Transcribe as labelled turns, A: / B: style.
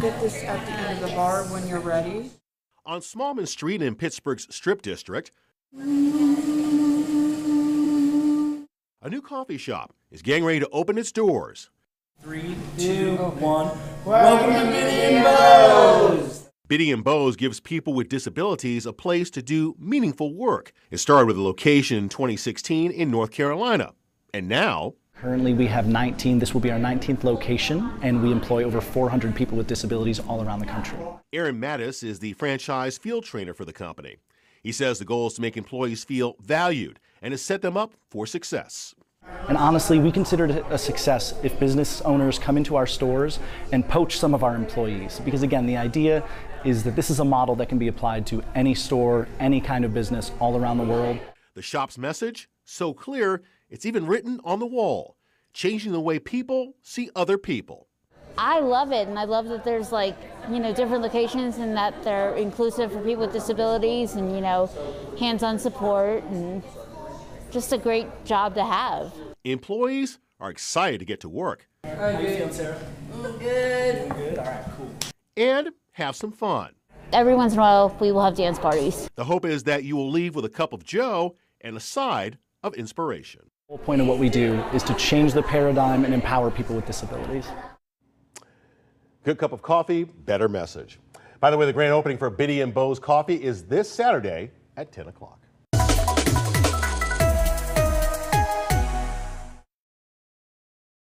A: get this at the end of the bar when you're ready.
B: On Smallman Street in Pittsburgh's Strip District, a new coffee shop is getting ready to open its doors.
C: Three, two, one. Welcome to Bitty and Beau's.
B: Bitty and Beau's gives people with disabilities a place to do meaningful work. It started with a location in 2016 in North Carolina. And now,
D: Currently, we have 19. This will be our 19th location, and we employ over 400 people with disabilities all around the country.
B: Aaron Mattis is the franchise field trainer for the company. He says the goal is to make employees feel valued and to set them up for success.
D: And honestly, we consider it a success if business owners come into our stores and poach some of our employees. Because again, the idea is that this is a model that can be applied to any store, any kind of business all around the world.
B: The shop's message, so clear, it's even written on the wall, changing the way people see other people.
E: I love it, and I love that there's like, you know, different locations and that they're inclusive for people with disabilities and, you know, hands on support and just a great job to have.
B: Employees are excited to get to work
C: How you feeling, Sarah? good. Good. All right, cool.
B: and have some fun.
E: Every once in a while, we will have dance parties.
B: The hope is that you will leave with a cup of Joe and a side of inspiration.
D: The whole point of what we do is to change the paradigm and empower people with disabilities.
B: Good cup of coffee, better message. By the way, the grand opening for Bitty and Beau's Coffee is this Saturday at 10 o'clock.